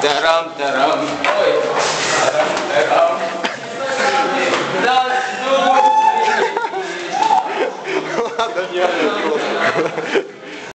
Тарам-тарам. Ой. Тарам-тарам. Да, ну, Ладно, не.